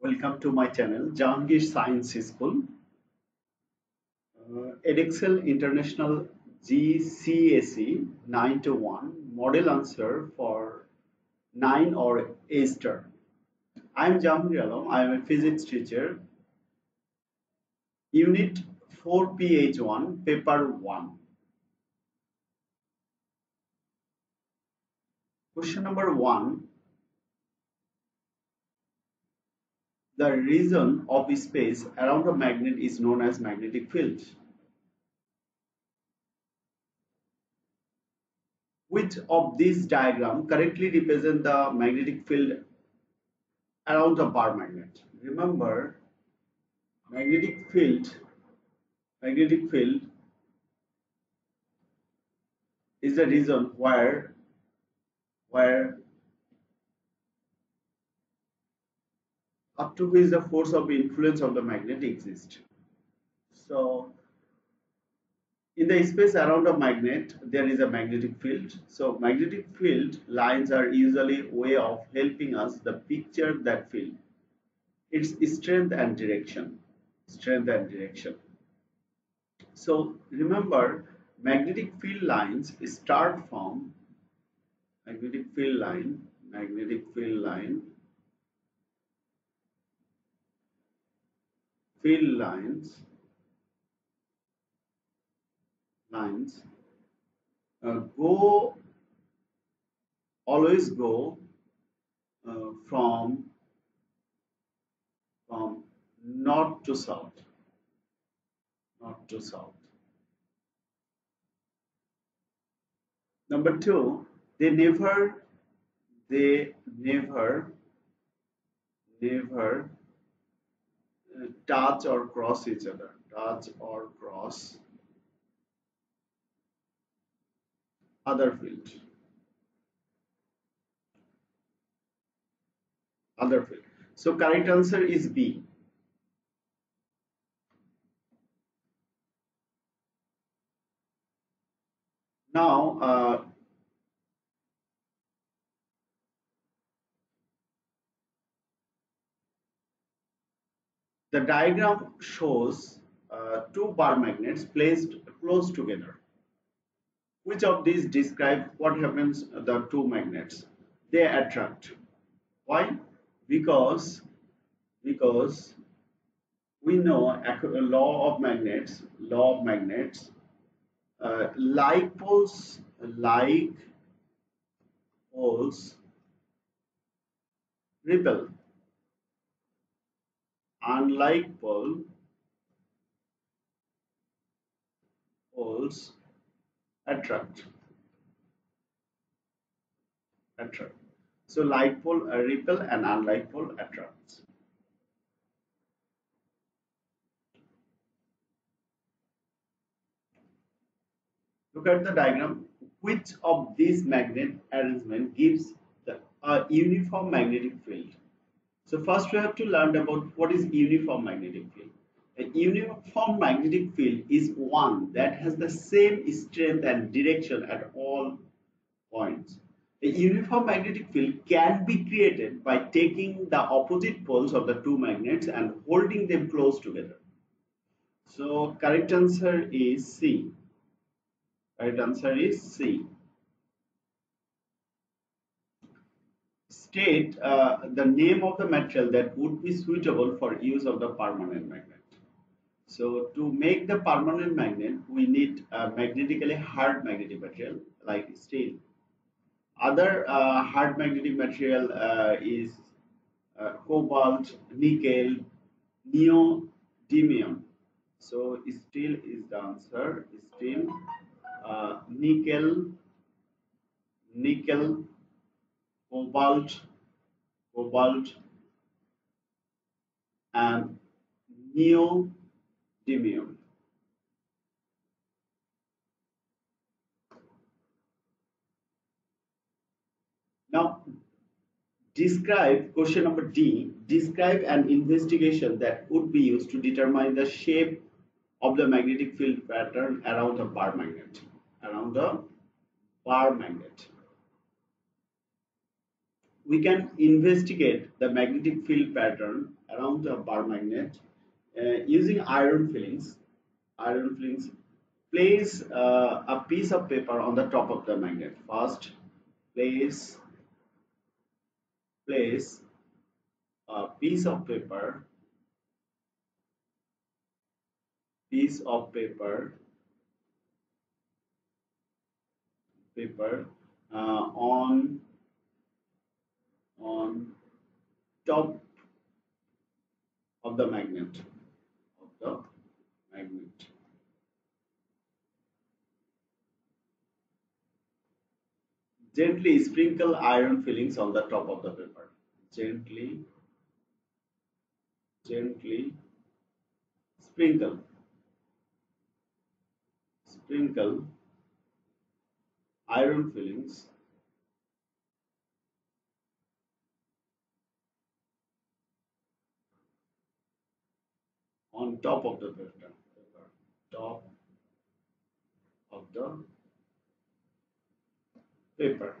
Welcome to my channel Jahangir Science School. Uh, Edexcel International GCSE 9 to 1 model answer for 9 or A star. I am Jahangir Alam. I am a physics teacher. Unit 4 PH1 paper 1. Question number 1 The region of space around a magnet is known as magnetic field. Which of these diagram correctly represent the magnetic field around a bar magnet? Remember, magnetic field, magnetic field is the region where where up to which the force of influence of the magnet exists. So in the space around a magnet there is a magnetic field. So magnetic field lines are usually way of helping us the picture that field. Its strength and direction. Strength and direction. So remember magnetic field lines start from magnetic field line magnetic field line field lines lines uh, go always go uh, from from north to south north to south. Number two they never they never never touch or cross each other. Touch or cross. Other field. Other field. So correct answer is b. Now uh, The diagram shows uh, two bar magnets placed close together. Which of these describe what happens the two magnets? They attract. Why? Because because we know a law of magnets, law of magnets, uh, like poles, like poles repel unlike pole poles attract attract. So like pole uh, repel and unlike pole attracts. Look at the diagram. Which of these magnet arrangement gives the a uniform magnetic field so first we have to learn about what is uniform magnetic field. A uniform magnetic field is one that has the same strength and direction at all points. A uniform magnetic field can be created by taking the opposite poles of the two magnets and holding them close together. So correct answer is C. Correct answer is C. state uh, the name of the material that would be suitable for use of the permanent magnet. So to make the permanent magnet, we need a magnetically hard magnetic material like steel. Other uh, hard magnetic material uh, is uh, cobalt, nickel, neodymium. So steel is the answer. Steel, uh, nickel, nickel, cobalt, cobalt and neodymium. Now, describe question number D. Describe an investigation that would be used to determine the shape of the magnetic field pattern around a bar magnet. Around a bar magnet we can investigate the magnetic field pattern around a bar magnet uh, using iron fillings. Iron fillings place uh, a piece of paper on the top of the magnet. First, place place a piece of paper piece of paper paper uh, on on top of the magnet of the magnet. Gently sprinkle iron fillings on the top of the paper. Gently gently sprinkle. Sprinkle iron fillings top of the paper, top of the paper.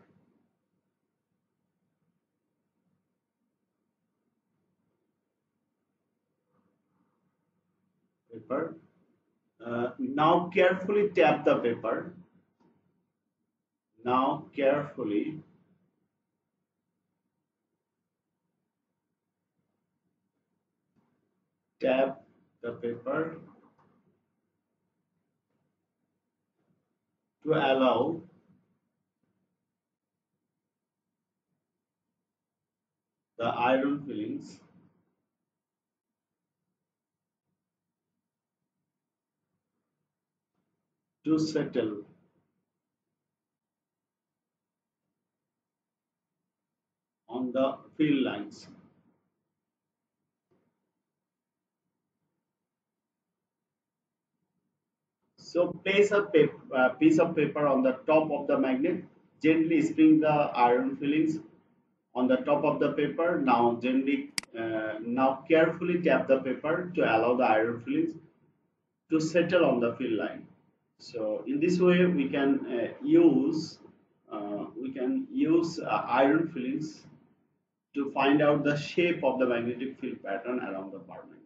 Paper. Uh, now carefully tap the paper. Now carefully tap the paper to allow the iron fillings to settle on the field lines. So place a uh, piece of paper on the top of the magnet. Gently spring the iron fillings on the top of the paper. Now gently, uh, now carefully tap the paper to allow the iron fillings to settle on the fill line. So in this way, we can uh, use uh, we can use uh, iron fillings to find out the shape of the magnetic field pattern around the magnet.